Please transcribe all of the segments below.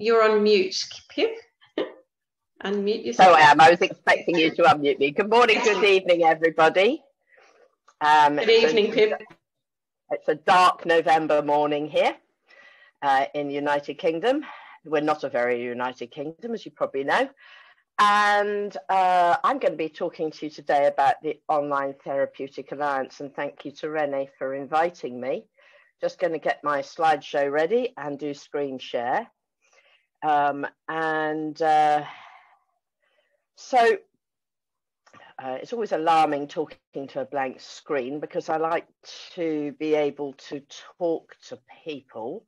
You're on mute, Pip. unmute yourself. So I am. I was expecting you to unmute me. Good morning, good evening, everybody. Um, good evening, Pip. It's a dark November morning here uh, in the United Kingdom. We're not a very United Kingdom, as you probably know. And uh, I'm going to be talking to you today about the Online Therapeutic Alliance. And thank you to Renee for inviting me. Just going to get my slideshow ready and do screen share. Um, and uh, so uh, it's always alarming talking to a blank screen because I like to be able to talk to people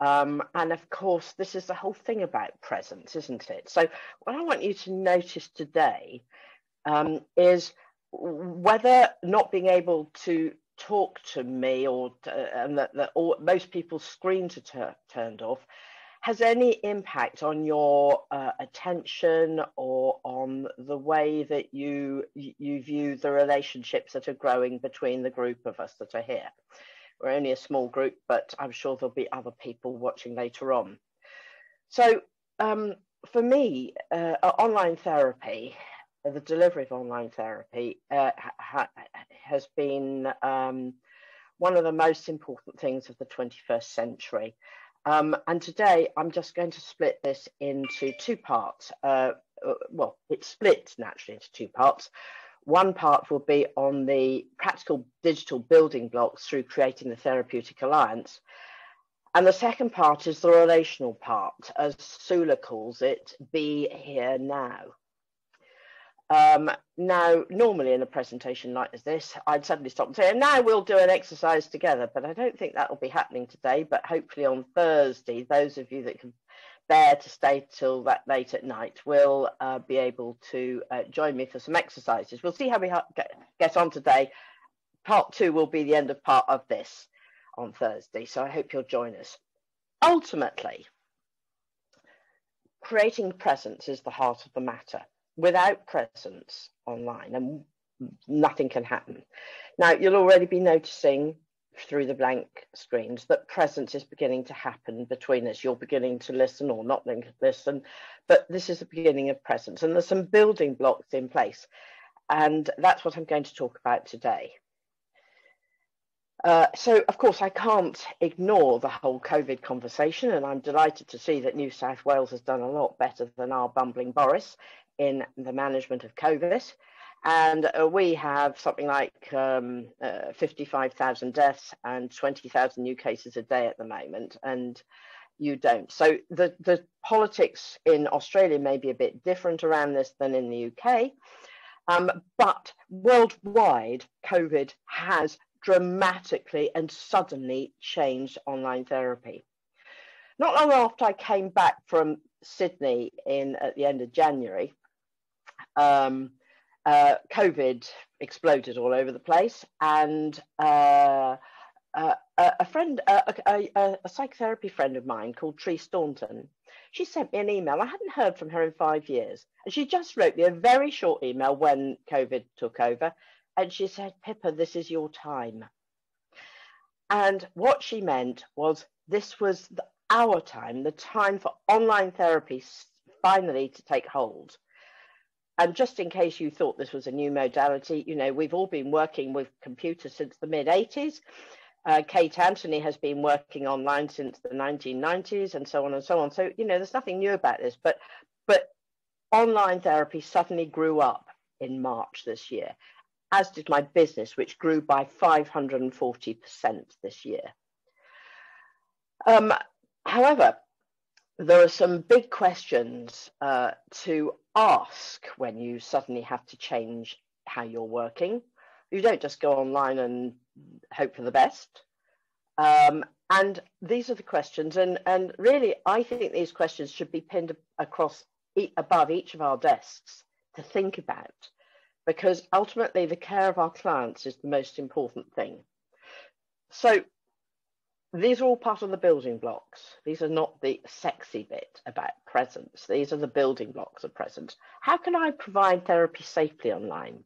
um, and of course, this is the whole thing about presence, isn't it? So, what I want you to notice today um, is whether not being able to talk to me or to, and that, that all, most people's screens are turned off has any impact on your uh, attention or on the way that you you view the relationships that are growing between the group of us that are here we're only a small group, but I'm sure there'll be other people watching later on. So um, for me, uh, online therapy, the delivery of online therapy uh, ha has been um, one of the most important things of the 21st century. Um, and today I'm just going to split this into two parts. Uh, uh well, it's split naturally into two parts. One part will be on the practical digital building blocks through creating the therapeutic alliance. And the second part is the relational part, as Suler calls it, be here now. Um, now, normally in a presentation like this, I'd suddenly stop and say, and now we'll do an exercise together, but I don't think that will be happening today. But hopefully on Thursday, those of you that can bear to stay till that late at night will uh, be able to uh, join me for some exercises. We'll see how we get, get on today. Part two will be the end of part of this on Thursday, so I hope you'll join us. Ultimately, creating presence is the heart of the matter. Without presence online, and nothing can happen. Now, you'll already be noticing through the blank screens that presence is beginning to happen between us. You're beginning to listen or not listen, but this is the beginning of presence. And there's some building blocks in place. And that's what I'm going to talk about today. Uh, so, of course, I can't ignore the whole COVID conversation, and I'm delighted to see that New South Wales has done a lot better than our bumbling Boris in the management of COVID. And uh, we have something like um, uh, 55,000 deaths and 20,000 new cases a day at the moment. And you don't. So the, the politics in Australia may be a bit different around this than in the UK. Um, but worldwide, COVID has dramatically and suddenly changed online therapy. Not long after I came back from Sydney in at the end of January, um, uh, COVID exploded all over the place, and uh, uh, a friend, a, a, a, psychotherapy friend of mine called Tree Staunton, she sent me an email. I hadn't heard from her in five years, and she just wrote me a very short email when COVID took over, and she said, "Pippa, this is your time." And what she meant was this was the, our time, the time for online therapy finally to take hold and just in case you thought this was a new modality, you know, we've all been working with computers since the mid 80s. Uh, Kate Anthony has been working online since the 1990s and so on and so on. So, you know, there's nothing new about this, but but online therapy suddenly grew up in March this year, as did my business, which grew by 540% this year. Um, however, there are some big questions uh, to ask when you suddenly have to change how you're working. You don't just go online and hope for the best. Um, and these are the questions, and and really, I think these questions should be pinned across e above each of our desks to think about, because ultimately, the care of our clients is the most important thing. So these are all part of the building blocks. These are not the sexy bit about presence. These are the building blocks of presence. How can I provide therapy safely online?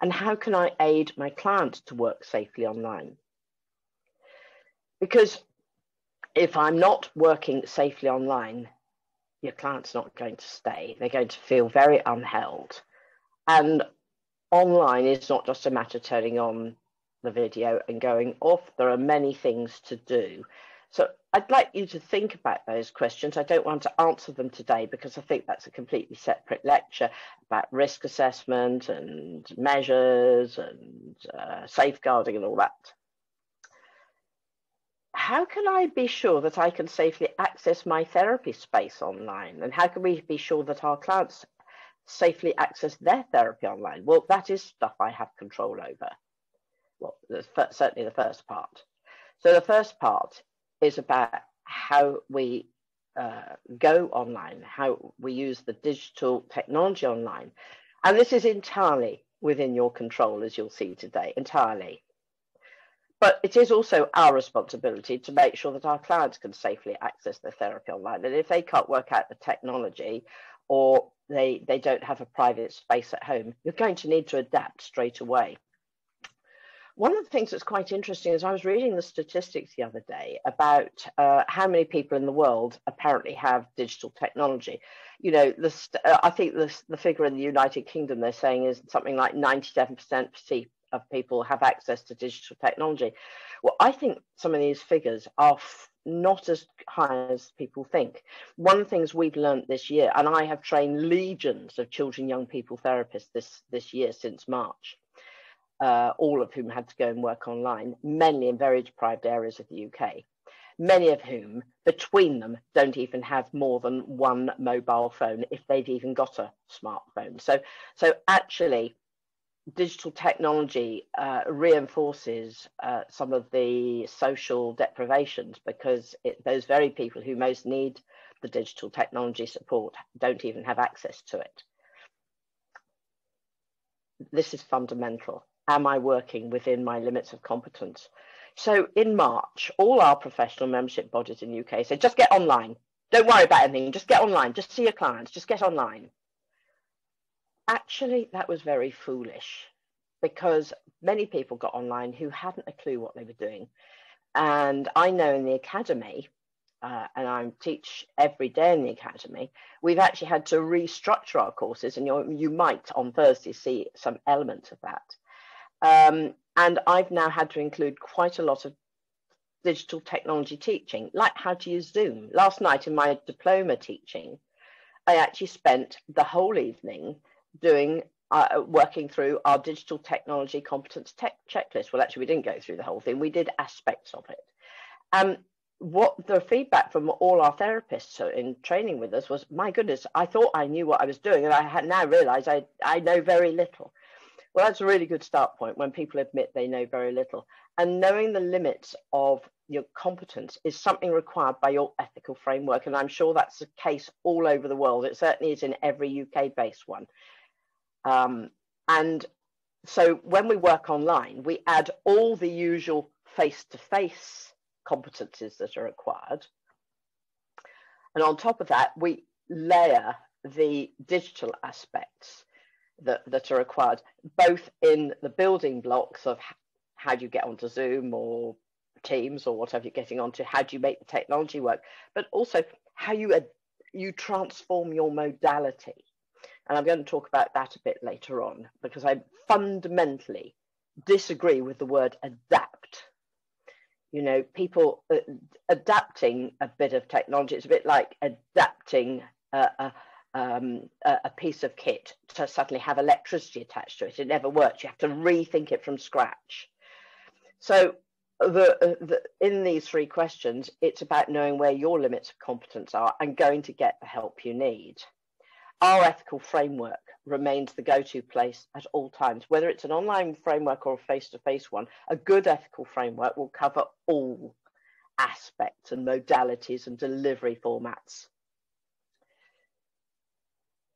And how can I aid my client to work safely online? Because if I'm not working safely online, your client's not going to stay. They're going to feel very unheld. And online is not just a matter of turning on the video and going off. There are many things to do. So I'd like you to think about those questions. I don't want to answer them today because I think that's a completely separate lecture about risk assessment and measures and uh, safeguarding and all that. How can I be sure that I can safely access my therapy space online? And how can we be sure that our clients safely access their therapy online? Well, that is stuff I have control over. Well, certainly the first part. So the first part is about how we uh, go online, how we use the digital technology online. And this is entirely within your control, as you'll see today, entirely. But it is also our responsibility to make sure that our clients can safely access their therapy online. And if they can't work out the technology or they, they don't have a private space at home, you're going to need to adapt straight away. One of the things that's quite interesting is I was reading the statistics the other day about uh, how many people in the world apparently have digital technology. You know, uh, I think the, the figure in the United Kingdom they're saying is something like 97% of people have access to digital technology. Well, I think some of these figures are not as high as people think. One of the things we've learned this year, and I have trained legions of children, young people therapists this, this year since March uh, all of whom had to go and work online, mainly in very deprived areas of the UK, many of whom, between them, don't even have more than one mobile phone if they've even got a smartphone. So, so actually, digital technology uh, reinforces uh, some of the social deprivations because it, those very people who most need the digital technology support don't even have access to it. This is fundamental am I working within my limits of competence? So in March, all our professional membership bodies in the UK said, just get online. Don't worry about anything. Just get online. Just see your clients. Just get online. Actually, that was very foolish because many people got online who hadn't a clue what they were doing. And I know in the academy, uh, and I teach every day in the academy, we've actually had to restructure our courses. And you might on Thursday see some elements of that. Um, and I've now had to include quite a lot of digital technology teaching, like how to use Zoom. Last night in my diploma teaching, I actually spent the whole evening doing uh, working through our digital technology competence tech checklist. Well, actually, we didn't go through the whole thing. We did aspects of it. Um, what the feedback from all our therapists in training with us was, my goodness, I thought I knew what I was doing, and I had now realised I I know very little. Well, that's a really good start point when people admit they know very little. And knowing the limits of your competence is something required by your ethical framework. And I'm sure that's the case all over the world. It certainly is in every UK based one. Um, and so when we work online, we add all the usual face to face competencies that are required. And on top of that, we layer the digital aspects that, that are required, both in the building blocks of how do you get onto Zoom or Teams or whatever you're getting onto, how do you make the technology work, but also how you uh, you transform your modality. And I'm going to talk about that a bit later on because I fundamentally disagree with the word adapt. You know, people uh, adapting a bit of technology, it's a bit like adapting a, a, um, a, a, piece of kit to suddenly have electricity attached to it. It never works. You have to rethink it from scratch. So the, the, in these three questions, it's about knowing where your limits of competence are and going to get the help you need. Our ethical framework remains the go-to place at all times, whether it's an online framework or a face-to-face one. A good ethical framework will cover all aspects and modalities and delivery formats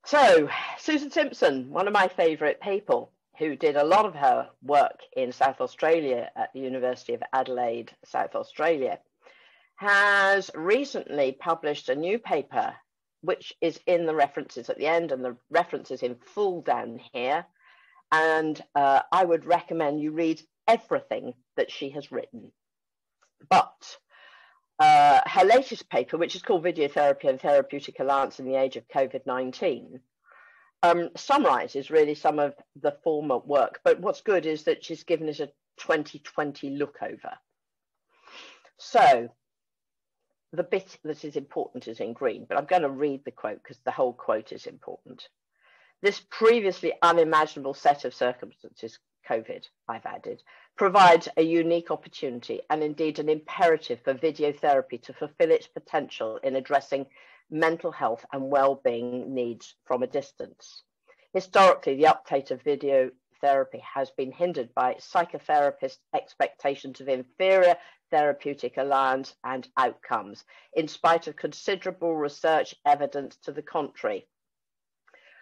so, Susan Simpson, one of my favourite people, who did a lot of her work in South Australia at the University of Adelaide, South Australia, has recently published a new paper, which is in the references at the end, and the references in full down here. And uh, I would recommend you read everything that she has written. But uh, her latest paper, which is called Videotherapy and Therapeutic Alliance in the Age of COVID 19, um, summarizes really some of the former work. But what's good is that she's given us a 2020 look over. So the bit that is important is in green, but I'm going to read the quote because the whole quote is important. This previously unimaginable set of circumstances, COVID, I've added, provides a unique opportunity and indeed an imperative for video therapy to fulfill its potential in addressing mental health and well-being needs from a distance. Historically, the uptake of video therapy has been hindered by psychotherapists' expectations of inferior therapeutic alliance and outcomes, in spite of considerable research evidence to the contrary.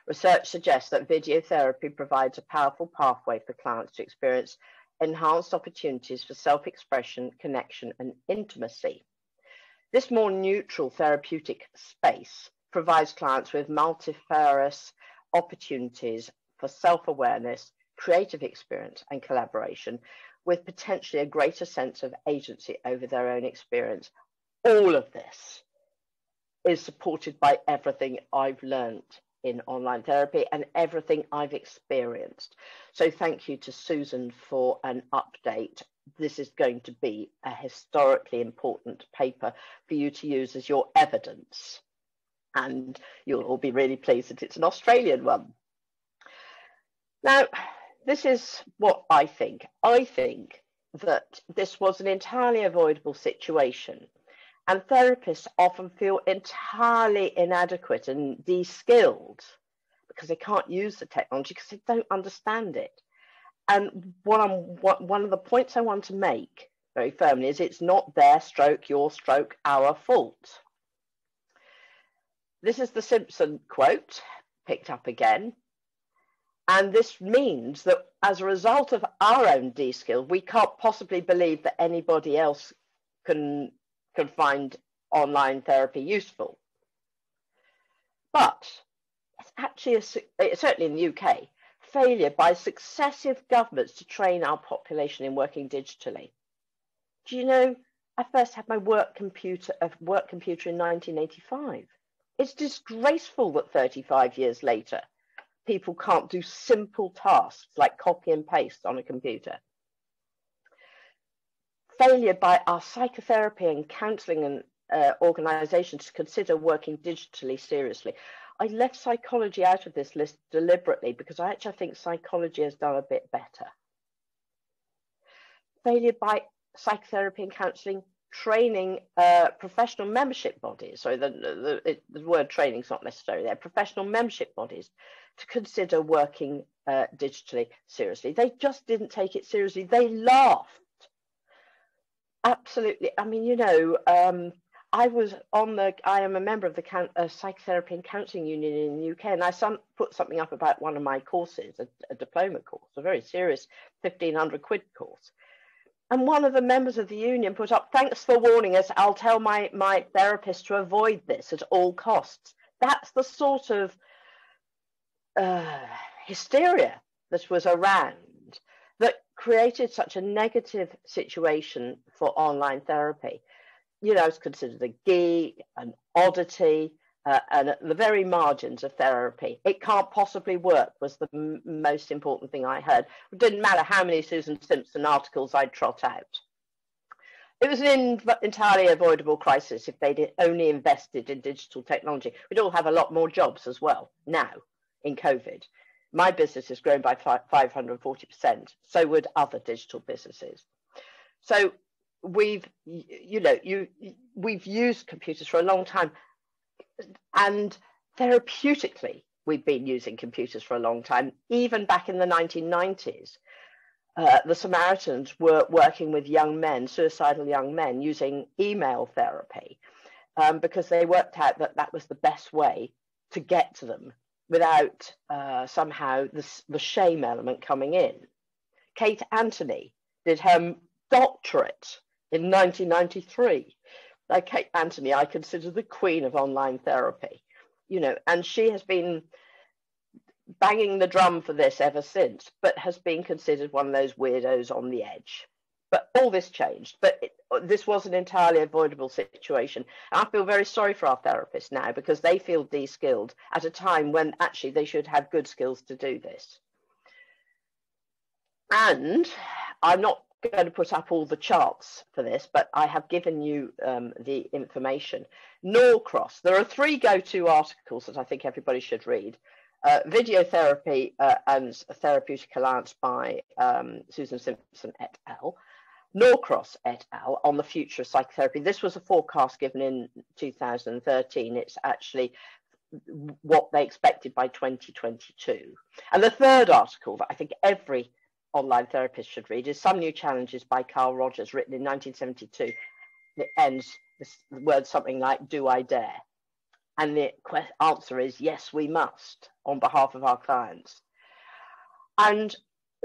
Research suggests that video therapy provides a powerful pathway for clients to experience enhanced opportunities for self expression, connection, and intimacy. This more neutral therapeutic space provides clients with multifarious opportunities for self awareness, creative experience, and collaboration, with potentially a greater sense of agency over their own experience. All of this is supported by everything I've learned in online therapy and everything I've experienced. So, thank you to Susan for an update. This is going to be a historically important paper for you to use as your evidence. And you'll all be really pleased that it's an Australian one. Now, this is what I think. I think that this was an entirely avoidable situation. And therapists often feel entirely inadequate and de skilled because they can't use the technology because they don't understand it. And what I'm, what, one of the points I want to make very firmly is it's not their stroke, your stroke, our fault. This is the Simpson quote, picked up again. And this means that as a result of our own de-skill, we can't possibly believe that anybody else can, can find online therapy useful. But it's actually, a, eh, certainly in the UK, failure by successive governments to train our population in working digitally. Do you know, I first had my work computer, a work computer in 1985. It's disgraceful that 35 years later, people can't do simple tasks like copy and paste on a computer. Failure by our psychotherapy and counselling and uh, organisations to consider working digitally seriously. I left psychology out of this list deliberately because I actually think psychology has done a bit better. Failure by psychotherapy and counselling training uh, professional membership bodies. So the, the, it, the word training is not necessarily there. Professional membership bodies to consider working uh, digitally seriously. They just didn't take it seriously. They laughed. Absolutely. I mean, you know, um, I was on the, I am a member of the uh, Psychotherapy and Counselling Union in the UK, and I some, put something up about one of my courses, a, a diploma course, a very serious 1500 quid course. And one of the members of the union put up, thanks for warning us. I'll tell my, my therapist to avoid this at all costs. That's the sort of uh, hysteria that was around created such a negative situation for online therapy. You know, it's considered a geek, an oddity, uh, and at the very margins of therapy. It can't possibly work was the m- most important thing I heard. It didn't matter how many Susan Simpson articles I'd trot out. It was an in- entirely avoidable crisis if they'd only invested in digital technology. We'd all have a lot more jobs as well now in COVID. My business has grown by 540%. So would other digital businesses. So we've, you know, you we've used computers for a long time, and therapeutically, we've been using computers for a long time. Even back in the 1990s, uh, the Samaritans were working with young men, suicidal young men, using email therapy um, because they worked out that that was the best way to get to them without uh, somehow the, the shame element coming in. Kate Anthony did her doctorate in 1993. Like Kate Anthony, I consider the queen of online therapy, you know, and she has been banging the drum for this ever since, but has been considered one of those weirdos on the edge. But all this changed. But it, this was an entirely avoidable situation. I feel very sorry for our therapists now because they feel de skilled at a time when actually they should have good skills to do this. And I'm not going to put up all the charts for this, but I have given you um, the information. Norcross, there are three go-to articles that I think everybody should read. Uh, video therapy uh, and therapeutic alliance by um, Susan Simpson et al. Norcross et al. on the future of psychotherapy. This was a forecast given in 2013. It's actually what they expected by 2022. And the third article that I think every online therapist should read is Some New Challenges by Carl Rogers, written in 1972. It ends the word something like, Do I dare? And the answer is, Yes, we must, on behalf of our clients. And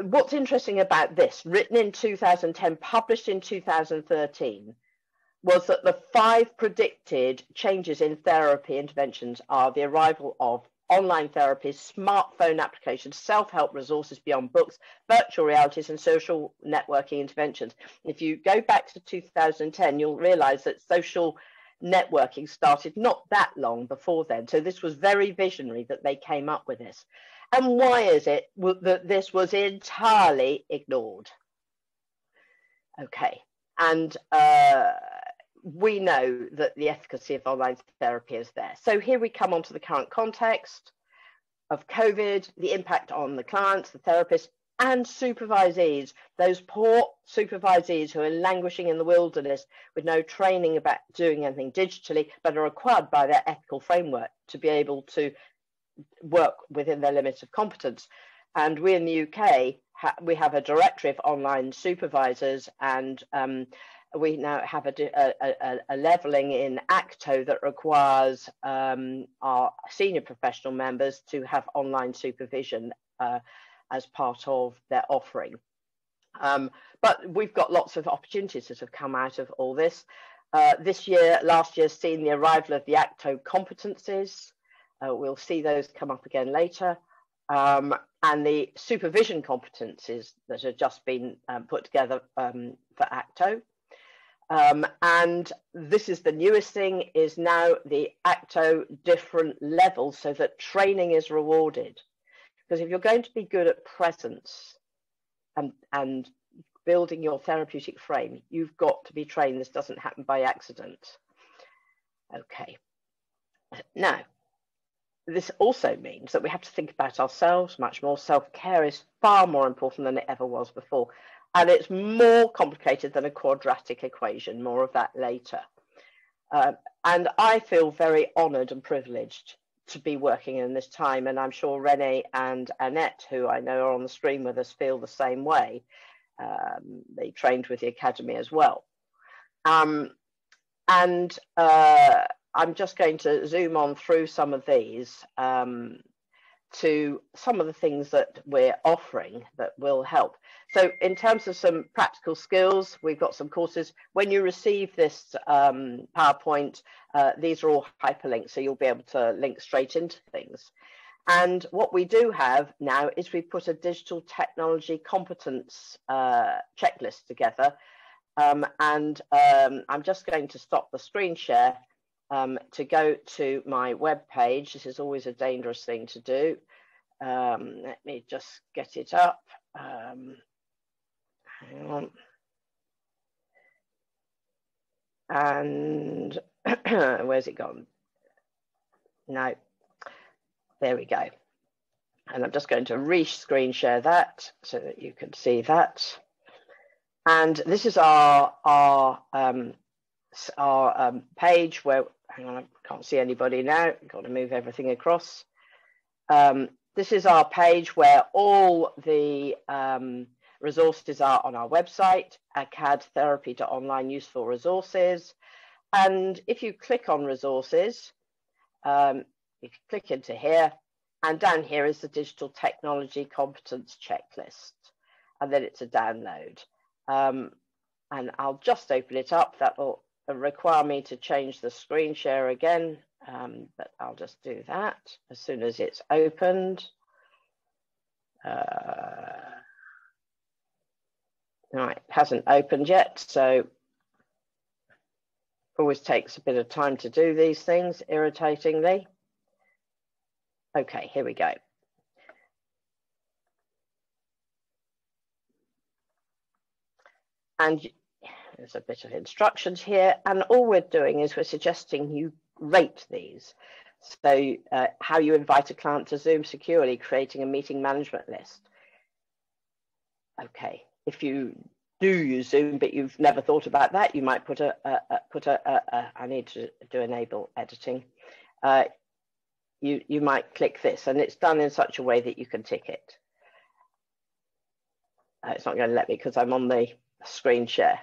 what's interesting about this, written in 2010, published in 2013, was that the five predicted changes in therapy interventions are the arrival of online therapies, smartphone applications, self help resources beyond books, virtual realities, and social networking interventions. If you go back to 2010, you'll realize that social networking started not that long before then. So this was very visionary that they came up with this. And why is it that this was entirely ignored? Okay. And uh, we know that the efficacy of online therapy is there. So here we come onto the current context of COVID, the impact on the clients, the therapists, and supervisees, those poor supervisees who are languishing in the wilderness with no training about doing anything digitally, but are required by their ethical framework to be able to work within their limits of competence. And we in the UK, ha- we have a directory of online supervisors and um, we now have a, a, a, levelling in ACTO that requires um, our senior professional members to have online supervision uh, as part of their offering. Um, but we've got lots of opportunities that have come out of all this. Uh, this year, last year, seen the arrival of the ACTO competencies. Uh, we'll see those come up again later. Um, and the supervision competencies that have just been um, put together um, for ACTO. Um, and this is the newest thing is now the ACTO different levels so that training is rewarded. Because if you're going to be good at presence and, and building your therapeutic frame, you've got to be trained. This doesn't happen by accident. Okay. Now, this also means that we have to think about ourselves much more. Self care is far more important than it ever was before and it's more complicated than a quadratic equation, more of that later. Um, and I feel very honoured and privileged to be working in this time, and I'm sure Renee and Annette, who I know are on the screen with us, feel the same way. Um, they trained with the Academy as well. Um, and uh, I'm just going to zoom on through some of these um, to some of the things that we're offering that will help. So in terms of some practical skills, we've got some courses. When you receive this um, PowerPoint, uh, these are all hyperlinked, so you'll be able to link straight into things. And what we do have now is we put a digital technology competence uh, checklist together. Um, and um, I'm just going to stop the screen share um, to go to my web page. This is always a dangerous thing to do. Um, let me just get it up. Um, hang on. And where's it gone? No, there we go. And I'm just going to re-screen share that so that you can see that. And this is our our um, our um, page where hang on, I can't see anybody now. Got to move everything across. Um, this is our page where all the um, resources are on our website, CAD therapy to online useful resources. And if you click on resources, um, you can click into here, and down here is the digital technology competence checklist. And then it's a download. Um, and I'll just open it up. That will require me to change the screen share again, um, but I'll just do that as soon as it's opened. Uh, All right, hasn't opened yet, so always takes a bit of time to do these things, irritatingly. Okay, here we go. And there's a bit of instructions here. And all we're doing is we're suggesting you rate these. So uh, how you invite a client to Zoom securely, creating a meeting management list. Okay, if you do use Zoom, but you've never thought about that, you might put a, a, a put a, I need to do enable editing. Uh, you, you might click this and it's done in such a way that you can tick it. Uh, it's not going to let me because I'm on the screen share.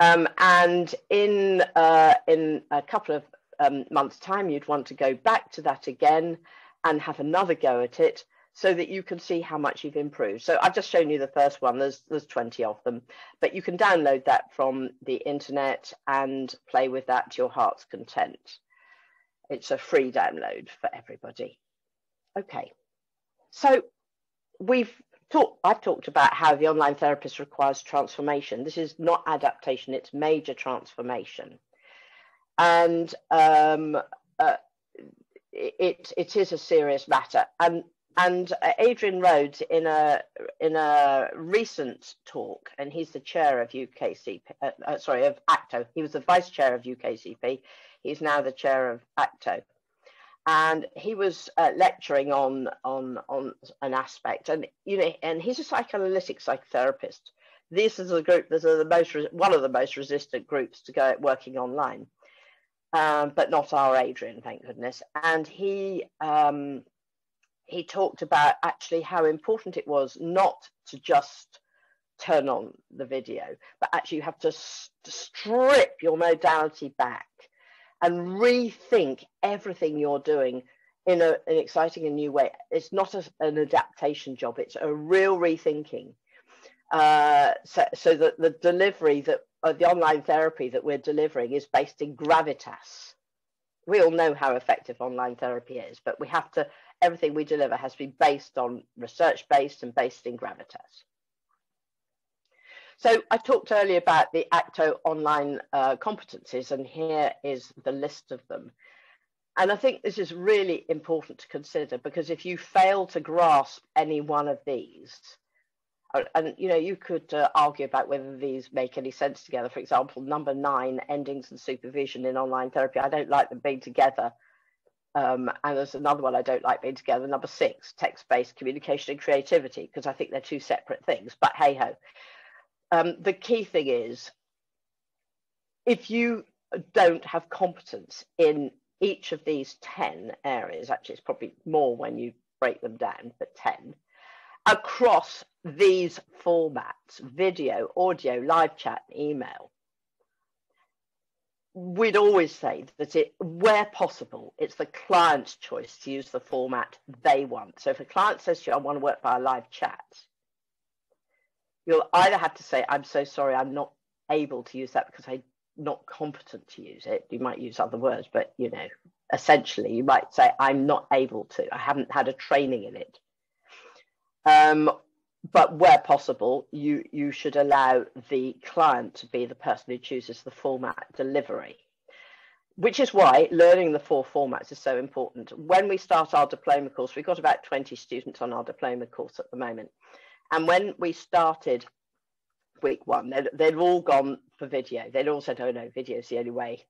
Um, and in, uh, in a couple of um, months time, you'd want to go back to that again and have another go at it so that you can see how much you've improved. So I've just shown you the first one, there's, there's 20 of them, but you can download that from the internet and play with that to your heart's content. It's a free download for everybody. Okay, so we've talked, I've talked about how the online therapist requires transformation. This is not adaptation, it's major transformation. And um, uh, it, it is a serious matter. And and uh, Adrian Rhodes in a in a recent talk, and he's the chair of UKCP, uh, uh, sorry, of ACTO. He was the vice chair of UKCP. He's now the chair of ACTO, and he was uh, lecturing on on on an aspect, and you know, and he's a psychoanalytic psychotherapist. This is a group that are the most one of the most resistant groups to go working online, um, but not our Adrian, thank goodness. And he um, he talked about actually how important it was not to just turn on the video, but actually you have to strip your modality back and rethink everything you're doing in a, an exciting and new way. It's not a, an adaptation job, it's a real rethinking. Uh, so, so that the delivery that uh, the online therapy that we're delivering is based in gravitas. We all know how effective online therapy is, but we have to everything we deliver has to be based on research based and based in gravitas. So I talked earlier about the ACTO online uh, competencies, and here is the list of them. And I think this is really important to consider because if you fail to grasp any one of these, uh, and you know, you could uh, argue about whether these make any sense together. For example, number nine, endings and supervision in online therapy. I don't like them being together um, and there's another one I don't like being together, number six, text-based communication and creativity, because I think they're two separate things, but hey ho. Um, the key thing is, if you don't have competence in each of these 10 areas, actually it's probably more when you break them down, but 10, across these formats, video, audio, live chat, email, we'd always say that it where possible it's the client's choice to use the format they want. So if a client says to you i want to work by a live chat you'll either have to say i'm so sorry i'm not able to use that because i'm not competent to use it you might use other words but you know essentially you might say i'm not able to i haven't had a training in it um, but where possible, you, you should allow the client to be the person who chooses the format delivery. Which is why learning the four formats is so important. When we start our diploma course, we've got about 20 students on our diploma course at the moment. And when we started week one, they'd, they'd all gone for video. They'd all said, oh no, video is the only way.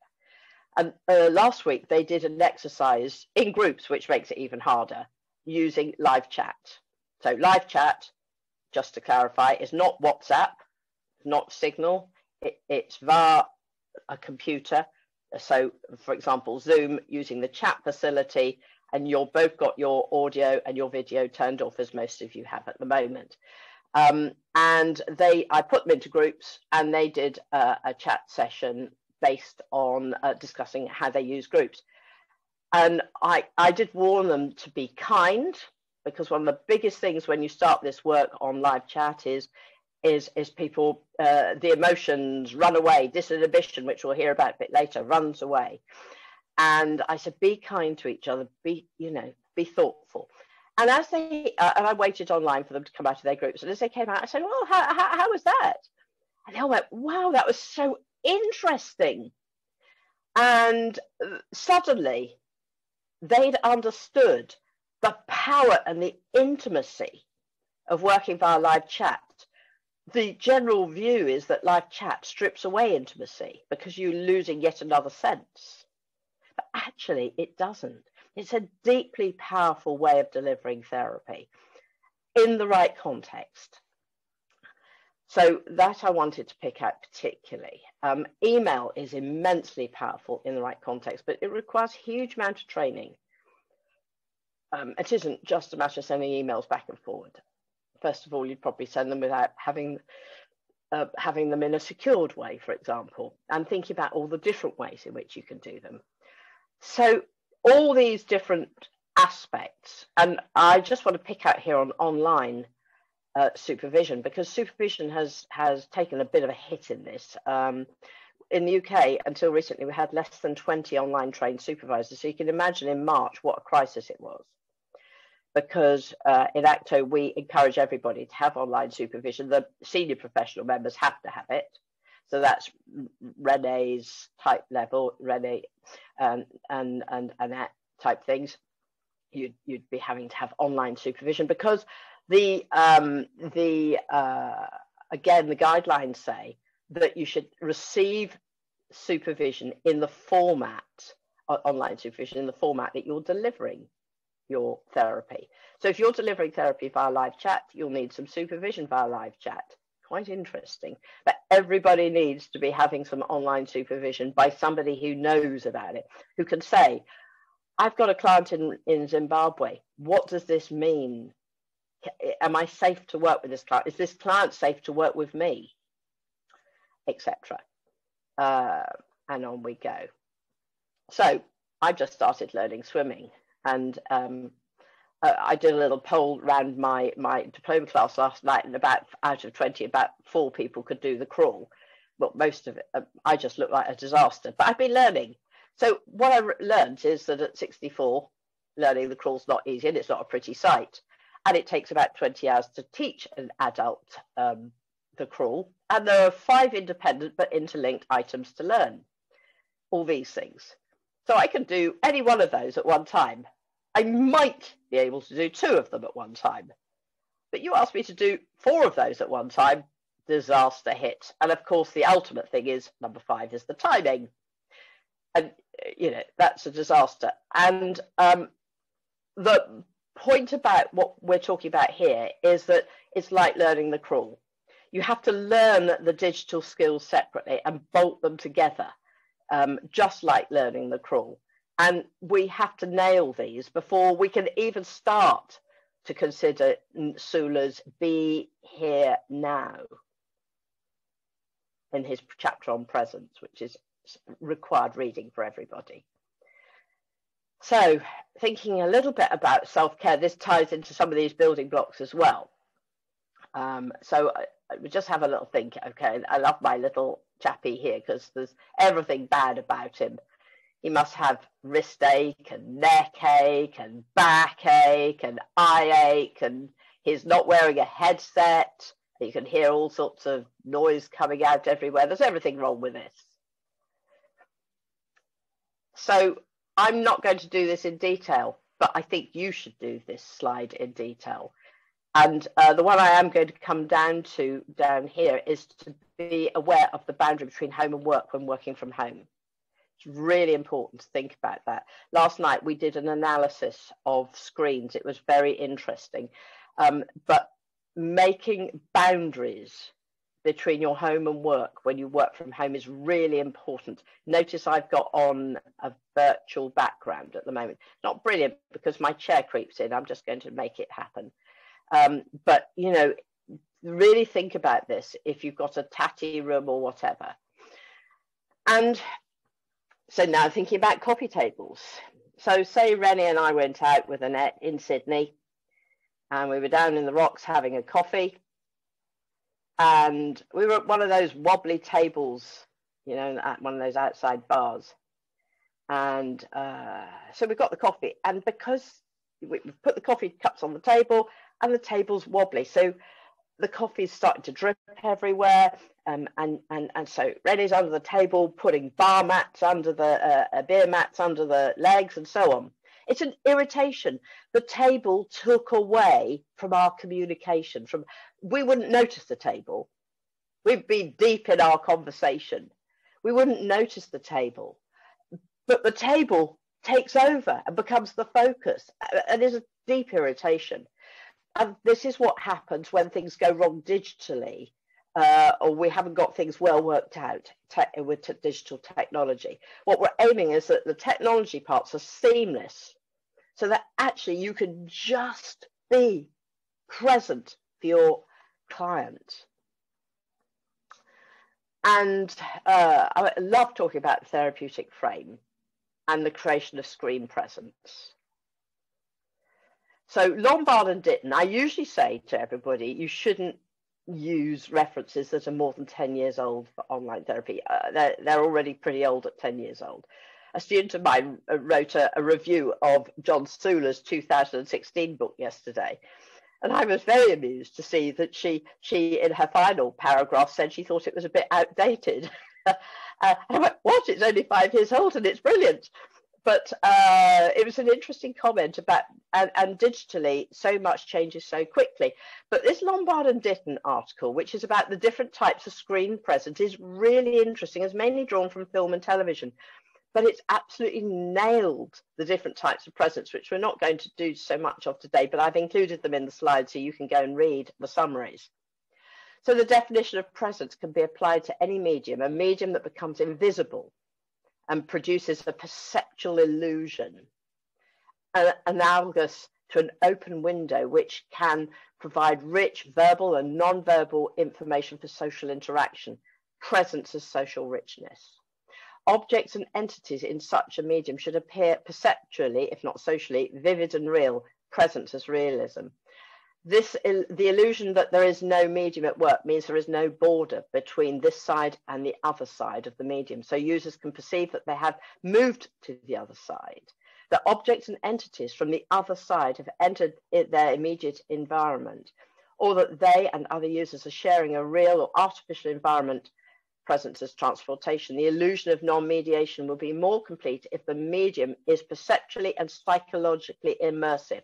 And uh, last week, they did an exercise in groups, which makes it even harder, using live chat. So live chat, just to clarify, is not WhatsApp, not Signal. It, it's via a computer. So, for example, Zoom using the chat facility, and you're both got your audio and your video turned off, as most of you have at the moment. Um, and they, I put them into groups, and they did uh, a chat session based on uh, discussing how they use groups. And I, I did warn them to be kind because one of the biggest things when you start this work on live chat is is is people uh, the emotions run away disinhibition which we'll hear about a bit later runs away and i said be kind to each other be you know be thoughtful and as they uh, and i waited online for them to come out of their groups and as they came out i said well how, how, how was that And they all went, wow, that was so interesting. And uh, suddenly they'd understood the power and the intimacy of working via live chat. The general view is that live chat strips away intimacy because you're losing yet another sense. Actually, it doesn't. It's a deeply powerful way of delivering therapy in the right context. So that I wanted to pick out particularly. Um, email is immensely powerful in the right context, but it requires huge amount of training. Um, it isn't just a matter of sending emails back and forward. First of all, you'd probably send them without having uh, having them in a secured way, for example, and thinking about all the different ways in which you can do them. So all these different aspects, and I just want to pick out here on online uh, supervision because supervision has has taken a bit of a hit in this. Um, in the UK, until recently, we had less than 20 online trained supervisors. So you can imagine in March what a crisis it was. Because uh, in ACTO, we encourage everybody to have online supervision. The senior professional members have to have it. So that's Renee's type level, Renee and and and Annette type things. You'd you'd be having to have online supervision because the um, the uh, again the guidelines say that you should receive supervision in the format online supervision in the format that you're delivering your therapy. So if you're delivering therapy via live chat, you'll need some supervision via live chat. Quite interesting. But everybody needs to be having some online supervision by somebody who knows about it, who can say, I've got a client in, in Zimbabwe. What does this mean? am I safe to work with this client? Is this client safe to work with me? Etc. Uh, and on we go. So I just started learning swimming, and um, uh, I did a little poll around my my diploma class last night, and about out of twenty, about four people could do the crawl. But most of it, uh, I just looked like a disaster. But I've been learning. So what I learned is that at 64, learning the crawl's not easy, and it's not a pretty sight and it takes about 20 hours to teach an adult um, the crawl. And there are five independent but interlinked items to learn, all these things. So I can do any one of those at one time. I might be able to do two of them at one time. But you asked me to do four of those at one time, disaster hit. And of course, the ultimate thing is number five is the timing. And, you know, that's a disaster. And um, the point about what we're talking about here is that it's like learning the crawl. You have to learn the digital skills separately and bolt them together, um, just like learning the crawl. And we have to nail these before we can even start to consider Suler's Be Here Now in his chapter on presence, which is required reading for everybody. So, thinking a little bit about self care, this ties into some of these building blocks as well. Um, so, I, I just have a little think. Okay, I love my little chappy here because there's everything bad about him. He must have wrist ache and neck ache and back ache and eye ache, and he's not wearing a headset. You can hear all sorts of noise coming out everywhere. There's everything wrong with this. So I'm not going to do this in detail, but I think you should do this slide in detail. And uh, the one I am going to come down to down here is to be aware of the boundary between home and work when working from home. It's really important to think about that. Last night we did an analysis of screens. It was very interesting. Um, but making boundaries between your home and work when you work from home is really important. Notice I've got on a virtual background at the moment. Not brilliant because my chair creeps in. I'm just going to make it happen. Um, but, you know, really think about this if you've got a tatty room or whatever. And so now thinking about coffee tables. So say Renee and I went out with Annette in Sydney and we were down in the rocks having a coffee and we were at one of those wobbly tables, you know, at one of those outside bars. And uh, so we got the coffee, and because we put the coffee cups on the table, and the table's wobbly, so the coffee's starting to drip everywhere. Um, and, and, and so Renee's under the table, putting bar mats under the uh, beer mats under the legs and so on. It's an irritation. The table took away from our communication. From we wouldn't notice the table. We'd be deep in our conversation. We wouldn't notice the table, but the table takes over and becomes the focus, and is a deep irritation. And this is what happens when things go wrong digitally, uh, or we haven't got things well worked out te- with t- digital technology. What we're aiming is that the technology parts are seamless, so that actually you can just be present for your client. And uh, I love talking about the therapeutic frame and the creation of screen presence. So Lombard and Ditton, I usually say to everybody, you shouldn't use references that are more than 10 years old for online therapy. Uh, they're, they're already pretty old at 10 years old. A student of mine uh, wrote a, a review of John Suler's 2016 book yesterday. And I was very amused to see that she, she in her final paragraph, said she thought it was a bit outdated. uh, I went, what? It's only five years old and it's brilliant but uh, it was an interesting comment about and, and, digitally so much changes so quickly. But this lombard and ditton article which is about the different types of screen present is really interesting it's mainly drawn from film and television. But it's absolutely nailed the different types of presence which we're not going to do so much of today but i've included them in the slides so you can go and read the summaries. So the definition of presence can be applied to any medium a medium that becomes invisible and produces a perceptual illusion, analogous to an open window which can provide rich verbal and non-verbal information for social interaction, presence as social richness. Objects and entities in such a medium should appear perceptually, if not socially, vivid and real, presence as realism this the illusion that there is no medium at work means there is no border between this side and the other side of the medium. So users can perceive that they have moved to the other side. That objects and entities from the other side have entered their immediate environment or that they and other users are sharing a real or artificial environment presence as transportation. The illusion of non-mediation will be more complete if the medium is perceptually and psychologically immersive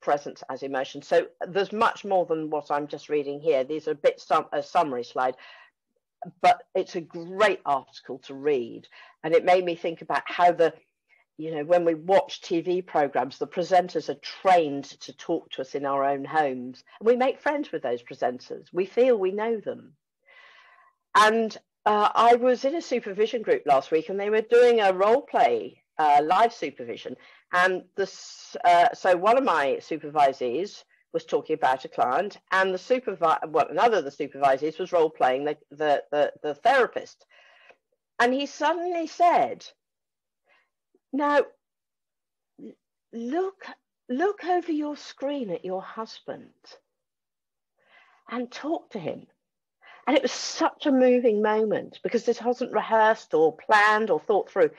presence as emotion. So there's much more than what I'm just reading here. These are a bit a summary slide, but it's a great article to read. And it made me think about how the, you know, when we watch TV programs, the presenters are trained to talk to us in our own homes. And we make friends with those presenters. We feel we know them. And uh, I was in a supervision group last week and they were doing a role play uh, live supervision. And this, uh, so one of my supervisees was talking about a client, and the supervisor, well, another of the supervisees was role playing the, the, the, the therapist. And he suddenly said, Now, look, look over your screen at your husband and talk to him. And it was such a moving moment because this wasn't rehearsed or planned or thought through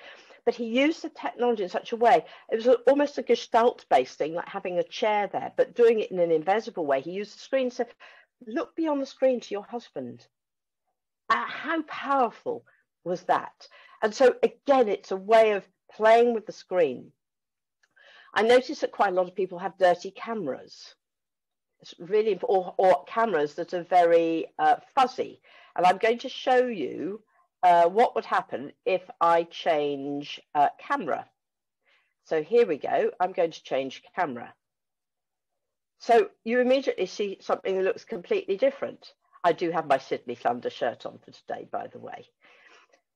but he used the technology in such a way. It was almost a gestalt based thing, like having a chair there, but doing it in an invisible way. He used the screen to look beyond the screen to your husband. Uh, how powerful was that? And so, again, it's a way of playing with the screen. I noticed that quite a lot of people have dirty cameras. It's really or, or cameras that are very uh, fuzzy. And I'm going to show you uh, what would happen if I change uh, camera. So here we go. I'm going to change camera. So you immediately see something that looks completely different. I do have my Sydney Thunder shirt on for today, by the way,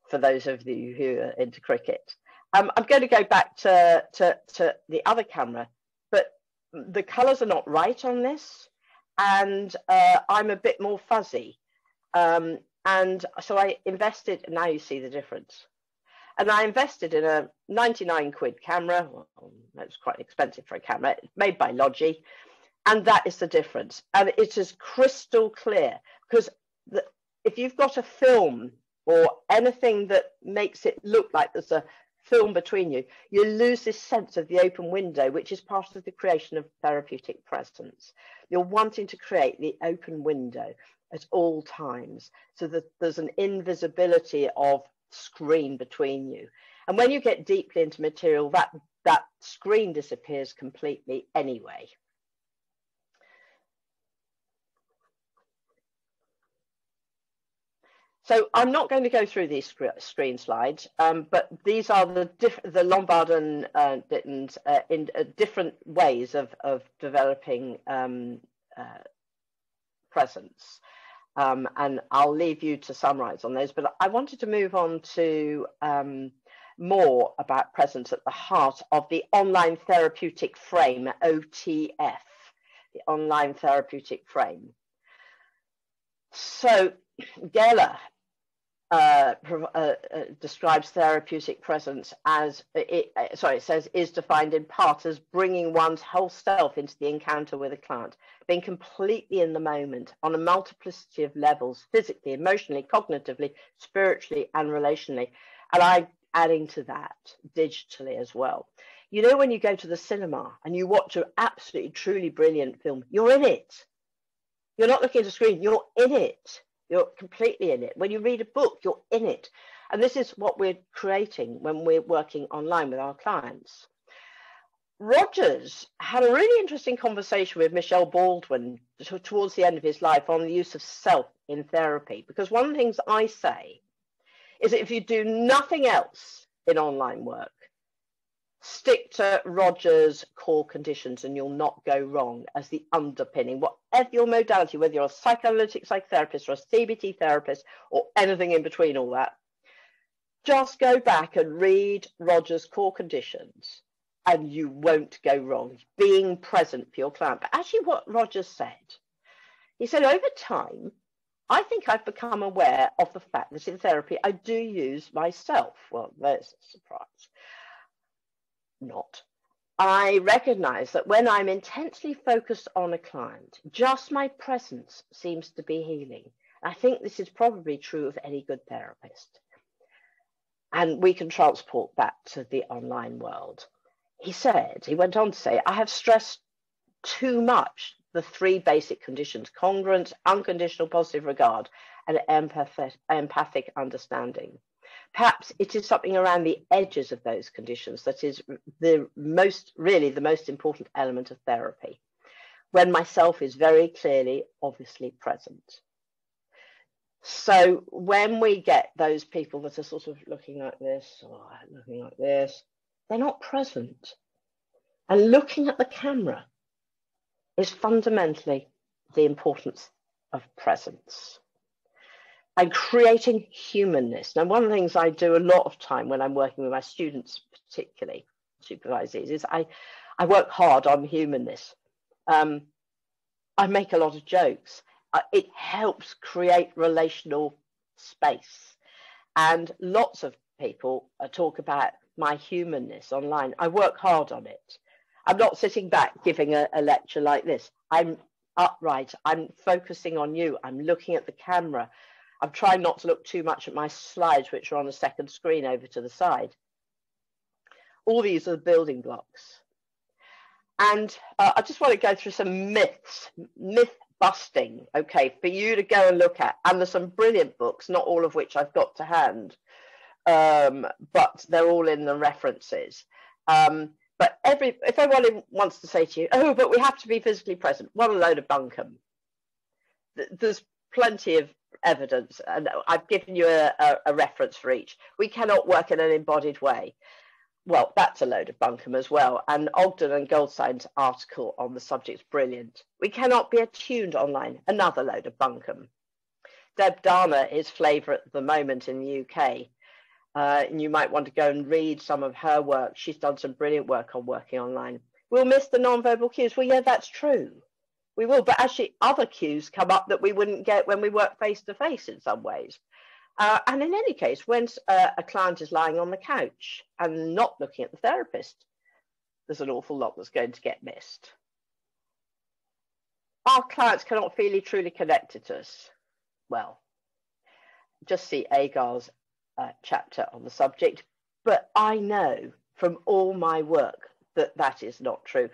for those of you who are into cricket. Um, I'm going to go back to, to, to the other camera, but the colours are not right on this, and uh, I'm a bit more fuzzy. Um, and so I invested, and now you see the difference. And I invested in a 99 quid camera. Well, that was quite expensive for a camera, made by Logi. And that is the difference. And it is crystal clear because the, if you've got a film or anything that makes it look like there's a film between you, you lose this sense of the open window, which is part of the creation of therapeutic presence. You're wanting to create the open window at all times so that there's an invisibility of screen between you. And when you get deeply into material, that, that screen disappears completely anyway. So I'm not going to go through these screen slides, um, but these are the the Lombard and uh, Ditton's uh, in uh, different ways of of developing um, uh, presence, um, and I'll leave you to summarize on those. But I wanted to move on to um, more about presence at the heart of the online therapeutic frame, OTF, the online therapeutic frame. So Geller uh, uh, uh, describes therapeutic presence as it, uh, sorry, it says is defined in part as bringing one's whole self into the encounter with a client, being completely in the moment on a multiplicity of levels, physically, emotionally, cognitively, spiritually, and relationally. And I adding to that digitally as well. You know, when you go to the cinema and you watch an absolutely, truly brilliant film, you're in it. You're not looking at a screen, you're in it you're completely in it. When you read a book, you're in it. And this is what we're creating when we're working online with our clients. Rogers had a really interesting conversation with Michele Baldwin towards the end of his life on the use of self in therapy. Because one of the things I say is that if you do nothing else in online work, stick to Rogers' core conditions and you'll not go wrong as the underpinning, whatever your modality, whether you're a psychoanalytic psychotherapist or a CBT therapist or anything in between all that. Just go back and read Rogers' core conditions and you won't go wrong. Being present for your client. But actually, what Rogers said, he said, over time, I think I've become aware of the fact that in therapy I do use myself. Well, there's a surprise not. I recognize that when I'm intensely focused on a client, just my presence seems to be healing. I think this is probably true of any good therapist. And we can transport that to the online world. He said, he went on to say, I have stressed too much the three basic conditions congruence, unconditional positive regard, and empathic, empathic understanding. Perhaps it is something around the edges of those conditions that is the most, really the most important element of therapy, when myself is very clearly, obviously present. So when we get those people that are sort of looking like this or looking like this, they're not present. And looking at the camera is fundamentally the importance of presence and creating humanness. Now, one of the things I do a lot of time when I'm working with my students, particularly supervisees, is I, I work hard on humanness. Um, I make a lot of jokes. Uh, it helps create relational space. And lots of people uh, talk about my humanness online. I work hard on it. I'm not sitting back giving a, a lecture like this. I'm upright. I'm focusing on you. I'm looking at the camera. I'm trying not to look too much at my slides, which are on the second screen over to the side. All these are the building blocks. And uh, I just want to go through some myths, myth busting, okay, for you to go and look at. And there's some brilliant books, not all of which I've got to hand, um, but they're all in the references. Um, but every if anyone wants to say to you, oh, but we have to be physically present, what a load of bunkum. There's plenty of evidence, and I've given you a, a, a, reference for each. We cannot work in an embodied way. Well, that's a load of bunkum as well. And Ogden and Goldstein's article on the subject is brilliant. We cannot be attuned online. Another load of bunkum. Deb Dana is flavour at the moment in the UK. Uh, and you might want to go and read some of her work. She's done some brilliant work on working online. We'll miss the non-verbal cues. Well, yeah, that's true we will. But actually, other cues come up that we wouldn't get when we work face to face in some ways. Uh, and in any case, when uh, a client is lying on the couch and not looking at the therapist, there's an awful lot that's going to get missed. Our clients cannot feel truly connected to us. Well, just see Agar's uh, chapter on the subject. But I know from all my work that that is not true.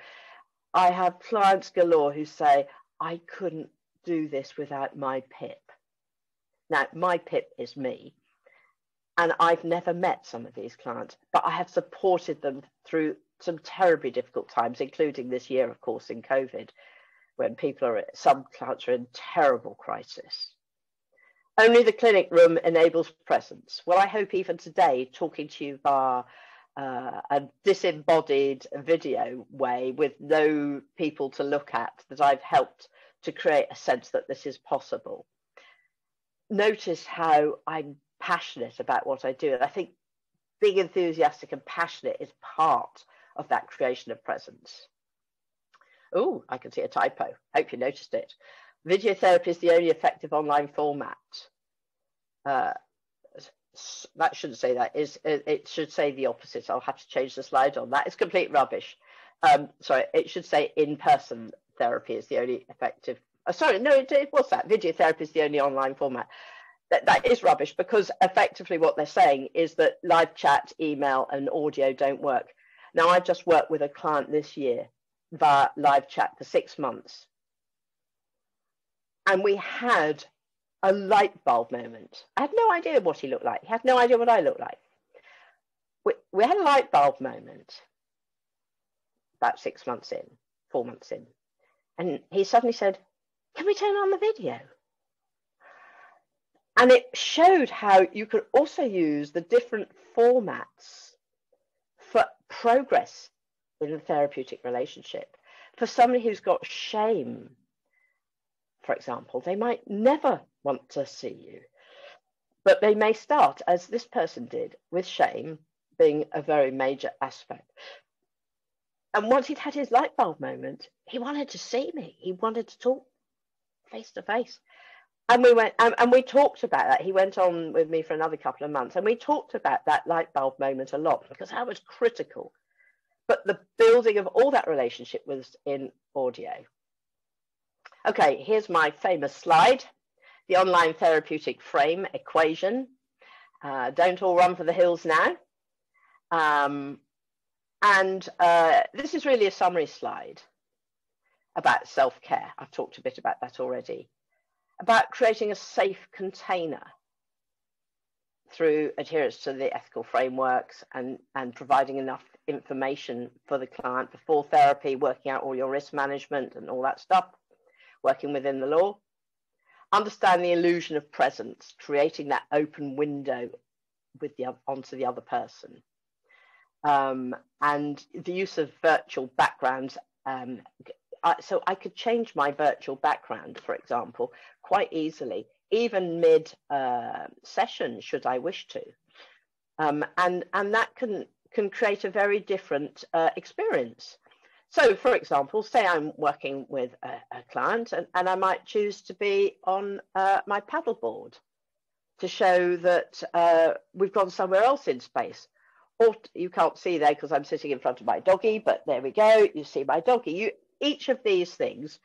I have clients galore who say, I couldn't do this without my PIP. Now, my PIP is me, and I've never met some of these clients, but I have supported them through some terribly difficult times, including this year, of course, in COVID, when people are, some clients are in terrible crisis. Only the clinic room enables presence. Well, I hope even today, talking to you via uh, a disembodied video way with no people to look at, that I've helped to create a sense that this is possible. Notice how I'm passionate about what I do. And I think being enthusiastic and passionate is part of that creation of presence. Oh, I can see a typo. Hope you noticed it. Video therapy is the only effective online format. Uh, that shouldn't say that. Is it should say the opposite. I'll have to change the slide on that. It's complete rubbish. Um, sorry, it should say in-person therapy is the only effective. Oh, sorry, no, it, it was that. Video therapy is the only online format. That, that is rubbish because effectively what they're saying is that live chat, email, and audio don't work. Now, i've just worked with a client this year via live chat for six months. And we had a light bulb moment. I had no idea what he looked like. He had no idea what I looked like. We, we had a light bulb moment about six months in, four months in. And he suddenly said, Can we turn on the video? And it showed how you could also use the different formats for progress in a therapeutic relationship. For somebody who's got shame, for example, they might never want to see you, but they may start, as this person did, with shame being a very major aspect. And once he'd had his light bulb moment, he wanted to see me. He wanted to talk face to face. And we went and, and we talked about that. He went on with me for another couple of months, and we talked about that light bulb moment a lot because that was critical. But the building of all that relationship was in audio. Okay, here's my famous slide the online therapeutic frame equation. Uh, don't all run for the hills now. Um, and uh, this is really a summary slide about self-care. I've talked a bit about that already. About creating a safe container through adherence to the ethical frameworks and, and providing enough information for the client before therapy, working out all your risk management and all that stuff, working within the law. Understand the illusion of presence, creating that open window with the onto the other person. Um, and the use of virtual backgrounds. Um, I, so I could change my virtual background, for example, quite easily, even mid uh, session, should I wish to. Um, and, and that can, can create a very different uh, experience. So, for example, say I'm working with a, a client and, and, I might choose to be on uh, my paddleboard to show that uh, we've gone somewhere else in space. Or you can't see there because I'm sitting in front of my doggy, but there we go. You see my doggy. You, each of these things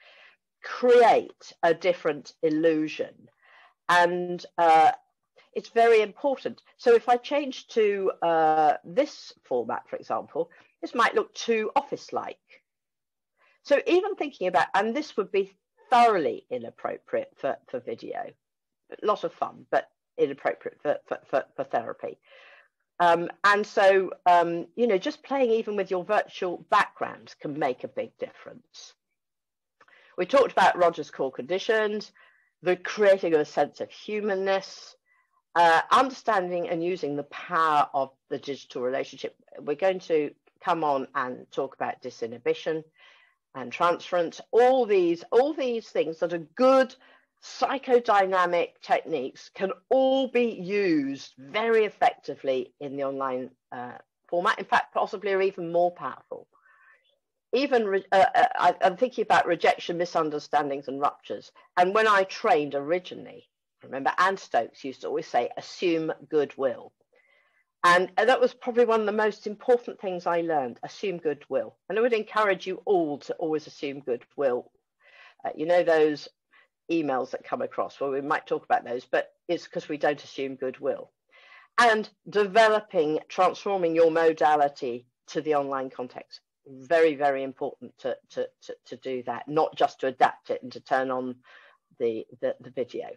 create a different illusion. And uh, it's very important. So if I change to uh, this format, for example, this might look too office-like. So even thinking about, and this would be thoroughly inappropriate for, for video, a lot of fun, but inappropriate for, for, for, for therapy. Um, and so, um, you know, just playing even with your virtual backgrounds can make a big difference. We talked about Rogers' core conditions, the creating of a sense of humanness, uh, understanding and using the power of the digital relationship. We're going to come on and talk about disinhibition and transference, all these, all these things that are good psychodynamic techniques can all be used very effectively in the online uh, format. In fact, possibly are even more powerful. Even uh, uh, I, I'm thinking about rejection, misunderstandings, and ruptures. And when I trained originally, Remember, Anne Stokes used to always say, assume goodwill. And that was probably one of the most important things I learned assume goodwill. And I would encourage you all to always assume goodwill. Uh, you know, those emails that come across, well, we might talk about those, but it's because we don't assume goodwill. and developing, transforming your modality to the online context. Very, very important to, to, to, to do that, not just to adapt it and to turn on the, the, the video.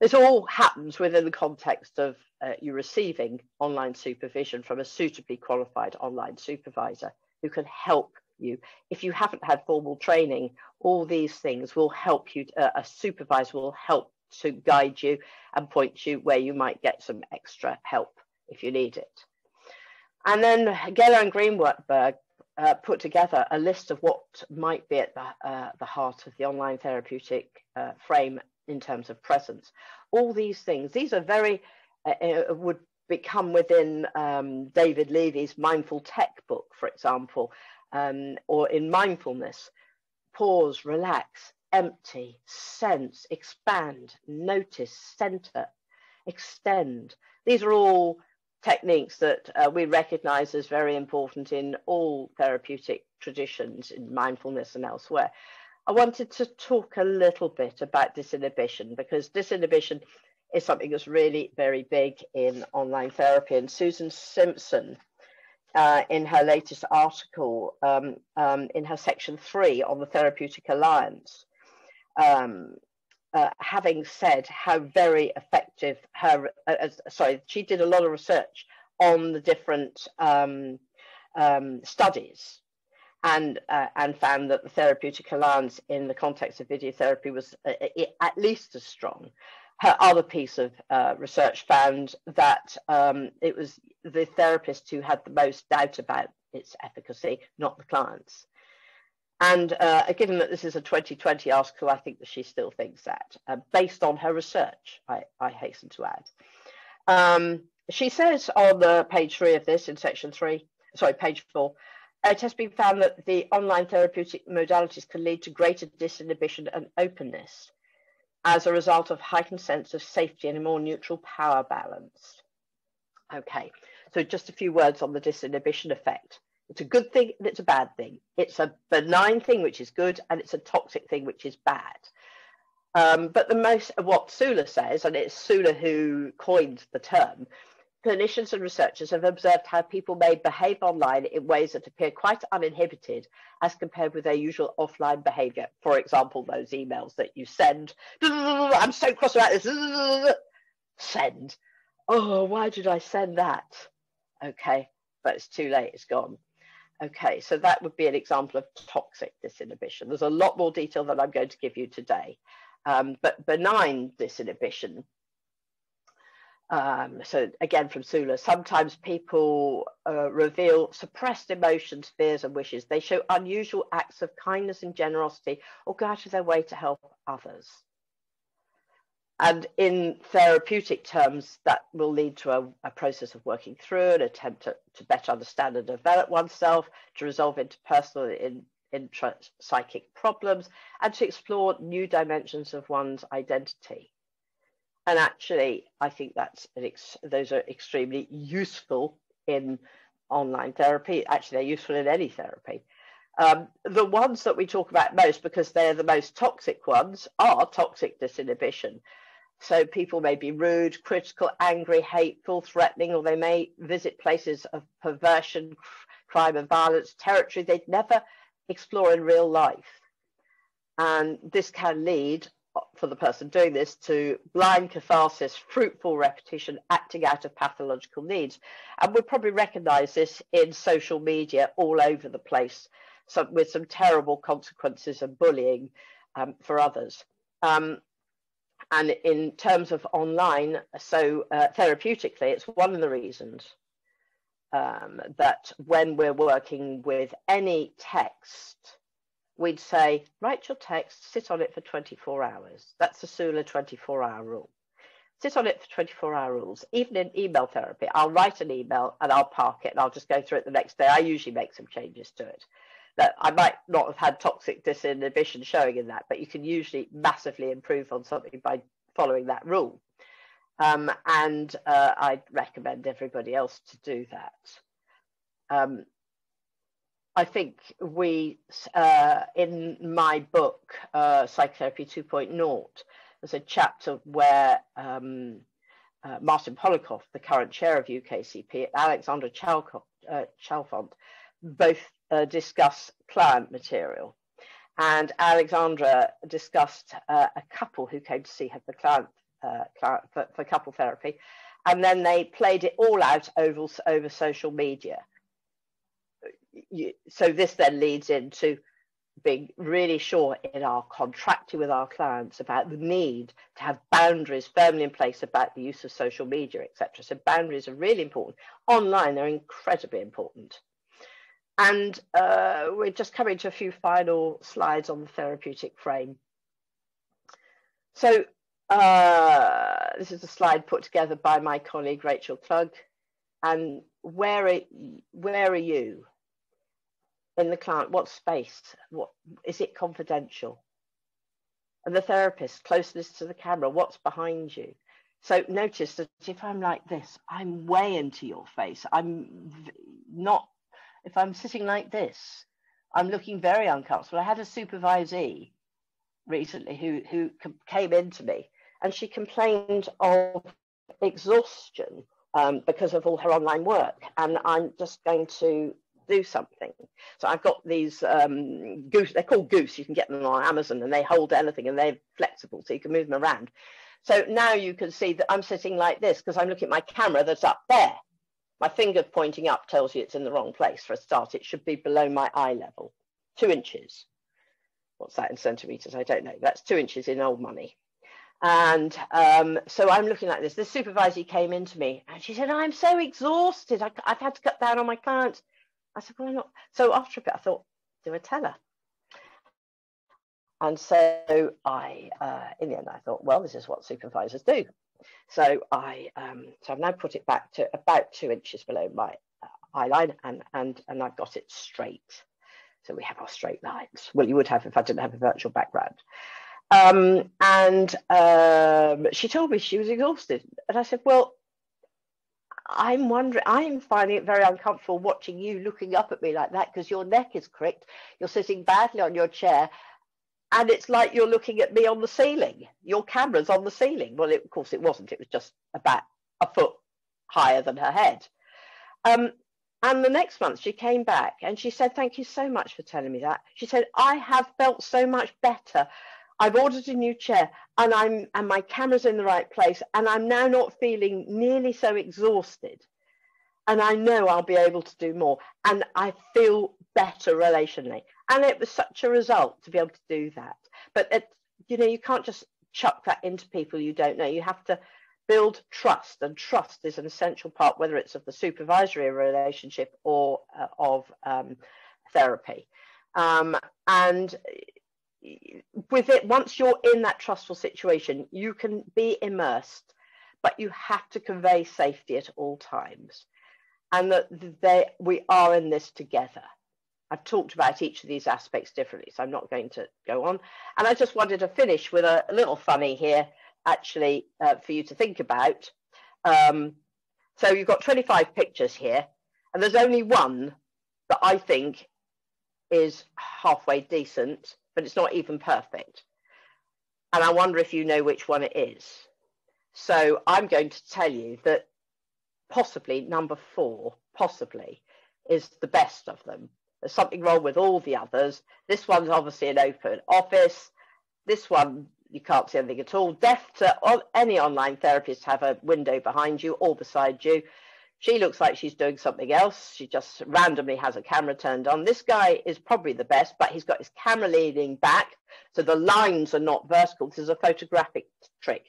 This all happens within the context of uh, you receiving online supervision from a suitably qualified online supervisor who can help you. If you haven't had formal training, all these things will help you. Uh, a supervisor will help to guide you and point you where you might get some extra help if you need it. And then Geller and Greenberg uh, put together a list of what might be at the, uh, the heart of the online therapeutic uh, frame in terms of presence. All these things, these are very, uh, uh, would become within um, David Levy's Mindful Tech book, for example, um, or in mindfulness. Pause, relax, empty, sense, expand, notice, center, extend. These are all techniques that uh, we recognize as very important in all therapeutic traditions in mindfulness and elsewhere. I wanted to talk a little bit about disinhibition because disinhibition is something that's really very big in online therapy. And Susan Simpson, uh, in her latest article, um, um, in her section three on the Therapeutic Alliance, um, uh, having said how very effective her, uh, sorry, she did a lot of research on the different um, um, studies and uh, and found that the therapeutic alliance in the context of video therapy was uh, at least as strong. Her other piece of uh, research found that um, it was the therapist who had the most doubt about its efficacy, not the clients. And uh, given that this is a 2020 article, I think that she still thinks that, uh, based on her research, I, I hasten to add. Um, she says on uh, page three of this, in section three, sorry, page four, it has been found that the online therapeutic modalities can lead to greater disinhibition and openness as a result of heightened sense of safety and a more neutral power balance. Okay, so just a few words on the disinhibition effect. It's a good thing and it's a bad thing. It's a benign thing, which is good, and it's a toxic thing, which is bad. Um, but the most, what Suler says, and it's Suler who coined the term, clinicians and researchers have observed how people may behave online in ways that appear quite uninhibited as compared with their usual offline behavior. For example, those emails that you send. I'm so cross about this. Send. Oh, why did I send that? Okay, but it's too late, it's gone. Okay, so that would be an example of toxic disinhibition. There's a lot more detail that I'm going to give you today. Um, but benign disinhibition um, so again from Suler, sometimes people uh, reveal suppressed emotions, fears and wishes. They show unusual acts of kindness and generosity or go out of their way to help others. And in therapeutic terms, that will lead to a, a process of working through an attempt to, to, better understand and develop oneself, to resolve interpersonal in, intra-psychic problems, and to explore new dimensions of one's identity and actually, I think that's those are extremely useful in online therapy. Actually, they're useful in any therapy. Um, the ones that we talk about most, because they're the most toxic ones, are toxic disinhibition. So people may be rude, critical, angry, hateful, threatening, or they may visit places of perversion, crime, and violence, territory they'd never explore in real life. And this can lead for the person doing this to blind catharsis, fruitful repetition, acting out of pathological needs. And we probably recognize this in social media all over the place, so with some terrible consequences of bullying um, for others. Um, and in terms of online, so uh, therapeutically, it's one of the reasons um, that when we're working with any text, we'd say, write your text, sit on it for 24 hours. That's the Suler 24 hour rule. Sit on it for 24 hour rules. Even in email therapy, I'll write an email and I'll park it and I'll just go through it the next day. I usually make some changes to it. That I might not have had toxic disinhibition showing in that, but you can usually massively improve on something by following that rule. Um, and uh, I'd recommend everybody else to do that. Um, I think we, uh, in my book, uh, Psychotherapy 2.0, there's a chapter where um, uh, Martin Pollecoff, the current chair of UKCP, Alexandra Chalfont, uh, Chalfont both uh, discuss client material. And Alexandra discussed uh, a couple who came to see her for client, client for, for, couple therapy, and then they played it all out over over social media. You, so this then leads into being really sure in our contracting with our clients about the need to have boundaries firmly in place about the use of social media, etc. So boundaries are really important. Online, they're incredibly important. And uh, we're just coming to a few final slides on the therapeutic frame. So uh, this is a slide put together by my colleague Rachel Klug. And where are, where are you in the client? What space? What is it confidential? And the therapist, closeness to the camera, what's behind you? So notice that if I'm like this, I'm way into your face. I'm not if I'm sitting like this, I'm looking very uncomfortable. I had a supervisee recently who, who came into me and she complained of exhaustion um, because of all her online work. And I'm just going to do something. So I've got these um, goose, they're called goose. You can get them on Amazon and they hold anything and they're flexible so you can move them around. So now you can see that I'm sitting like this because I'm looking at my camera that's up there. My finger pointing up tells you it's in the wrong place for a start. It should be below my eye level, two inches. What's that in centimeters? I don't know. That's two inches in old money. And um, so I'm looking like this. The supervisor came into me and she said, I'm so exhausted. I, have had to cut down on my clients. I said, why not? So after a bit, I thought, do a teller. And so I, uh, in the end, I thought, well, this is what supervisors do. So I, um, so I've now put it back to about two inches below my uh, eye line and, and, and I've got it straight. So we have our straight lines. Well, you would have if I didn't have a virtual background. Um, and um, she told me she was exhausted. And I said, well, I'm wondering, I'm finding it very uncomfortable watching you looking up at me like that because your neck is cricked. You're sitting badly on your chair and it's like you're looking at me on the ceiling. Your camera's on the ceiling. Well, it, of course, it wasn't. It was just about a foot higher than her head. Um, and the next month she came back and she said, Thank you so much for telling me that. She said, I have felt so much better. I've ordered a new chair and I'm and my camera's in the right place and I'm now not feeling nearly so exhausted. And I know I'll be able to do more. And I feel better relationally. And it was such a result to be able to do that. But it, you know, you can't just chuck that into people you don't know. You have to build trust, and trust is an essential part, whether it's of the supervisory relationship or uh, of um, therapy. Um, and with it, once you're in that trustful situation, you can be immersed, but you have to convey safety at all times, and that they we are in this together. I've talked about each of these aspects differently, so I'm not going to go on. And I just wanted to finish with a, a little funny here, actually, uh, for you to think about. Um, so you've got 25 pictures here, and there's only one that I think is halfway decent, but it's not even perfect. And I wonder if you know which one it is. So I'm going to tell you that possibly number four, possibly, is the best of them there's something wrong with all the others. This one's obviously an open office. This one, you can't see anything at all. Deaf to any online therapist have a window behind you or beside you. She looks like she's doing something else. She just randomly has a camera turned on. This guy is probably the best, but he's got his camera leaning back. So the lines are not vertical. This is a photographic trick.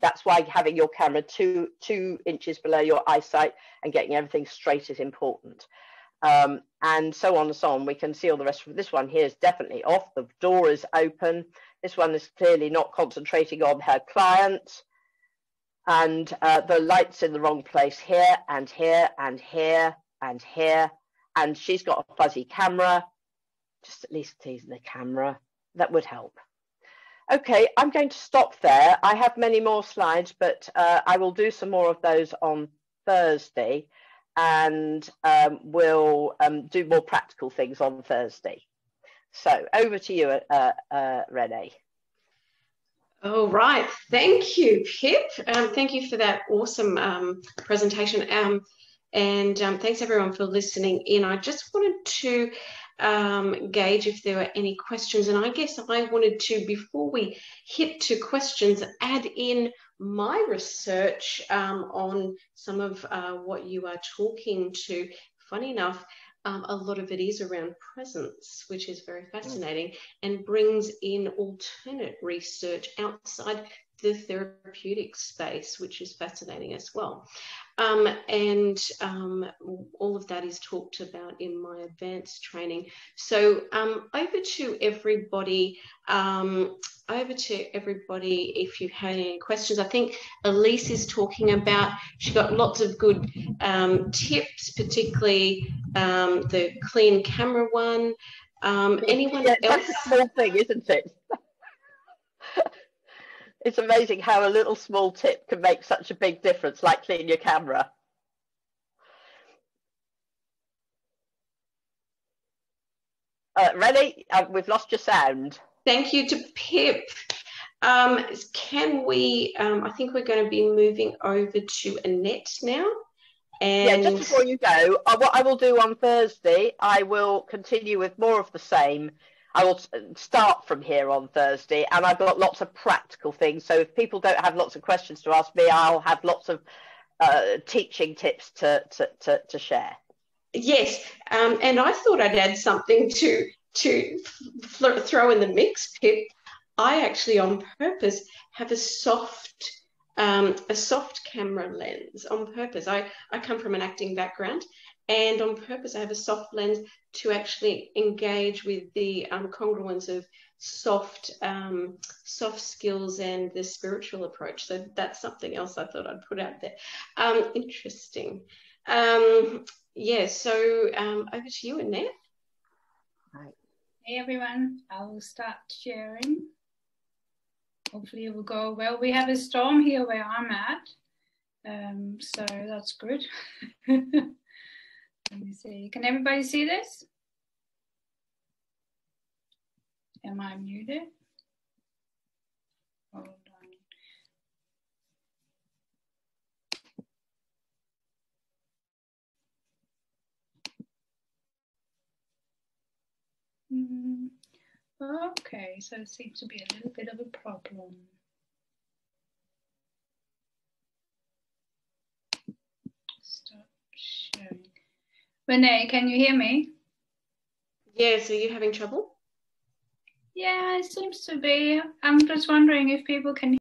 That's why having your camera two, two inches below your eyesight and getting everything straight is important um, and so on and so on. We can see all the rest of this one here is definitely off. The door is open. This one is clearly not concentrating on her client. And uh, the light's in the wrong place here and here and here and here. And she's got a fuzzy camera. Just at least tease the camera. That would help. Okay, I'm going to stop there. I have many more slides, but uh, I will do some more of those on Thursday and um, we'll um, do more practical things on Thursday. So over to you, uh, uh, Renee. All right. Thank you, Pip. Um, thank you for that awesome um, presentation. Um, and um, thanks everyone for listening in. I just wanted to um, gauge if there were any questions. And I guess I wanted to, before we hit to questions, add in my research um, on some of uh, what you are talking to. Funny enough, um, a lot of it is around presence, which is very fascinating mm. and brings in alternate research outside the therapeutic space, which is fascinating as well. Um, and um, all of that is talked about in my advanced training. So um, over to everybody, um, over to everybody if you had any questions. I think Elise is talking about, she got lots of good um, tips, particularly um, the clean camera one. anyone yeah, else? That's a small thing, isn't it? it's amazing how a little small tip can make such a big difference, like clean your camera. Uh, ready? Uh, we've lost your sound. Thank you to Pip. Um, can we, um, I think we're going to be moving over to Annette now. And... Yeah, just before you go, uh, what I will do on Thursday, I will continue with more of the same I will start from here on Thursday, and I've got lots of practical things. So if people don't have lots of questions to ask me, I'll have lots of uh, teaching tips to, to, to, to share. Yes, um, and I thought I'd add something to to throw in the mix, Pip. I actually, on purpose, have a soft um, a soft camera lens on purpose. I, I come from an acting background, and on purpose, I have a soft lens to actually engage with the um, congruence of soft um, soft skills and the spiritual approach. So that's something else I thought I'd put out there. Um, interesting. Um, yeah, so um, over to you, Annette. Hi. Hey everyone, I will start sharing. Hopefully it will go well. We have a storm here where I'm at, um, so that's good. Let me see. Can everybody see this? Am I muted? Mm, okay, so it seems to be a little bit of a problem. Stop sharing. Renee, can you hear me? Yes, are you having trouble? Yeah, it seems to be. I'm just wondering if people can